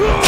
Ah!